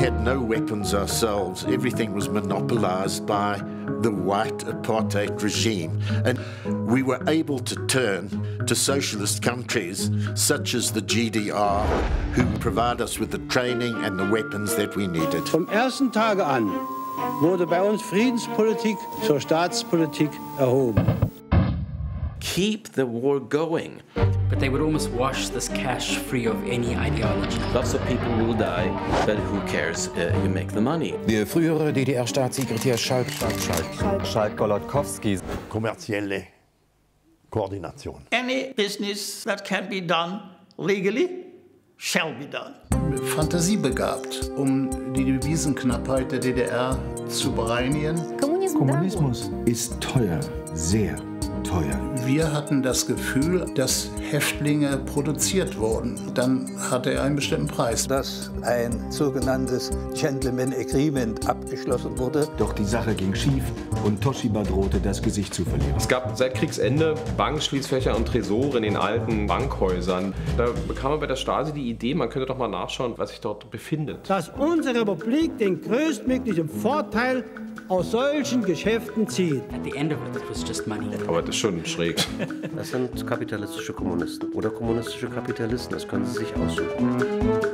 had no weapons ourselves. Everything was monopolized by the white apartheid regime. And we were able to turn to socialist countries such as the GDR, who provide us with the training and the weapons that we needed. Vom ersten Tage an wurde bei uns Friedenspolitik zur Staatspolitik erhoben. Keep the war going. But they would almost wash this cash free of any ideology. Lots of people will die, but who cares? Uh, you make the money. Der frühere DDR-Staatssekretär Schalk, Schalk, Schalk, Schalk Golodkowski. Kommerzielle Koordination. Any business that can be done legally shall be done. Fantasiebegabt, um die Devisenknappheit der DDR zu bereinigen. Kommunismus ist teuer, sehr teuer. Wir hatten das Gefühl, dass Häftlinge produziert wurden. Dann hatte er einen bestimmten Preis. Dass ein sogenanntes Gentleman Agreement abgeschlossen wurde. Doch die Sache ging schief und Toshiba drohte das Gesicht zu verlieren. Es gab seit Kriegsende Bankschließfächer und Tresore in den alten Bankhäusern. Da bekam man bei der Stasi die Idee, man könnte doch mal nachschauen, was sich dort befindet. Dass unsere Republik den größtmöglichen Vorteil aus solchen Geschäften zieht. At the end of it, it was just money. Aber das ist schon schräg. Das sind kapitalistische Kommunisten oder kommunistische Kapitalisten, das können Sie sich aussuchen.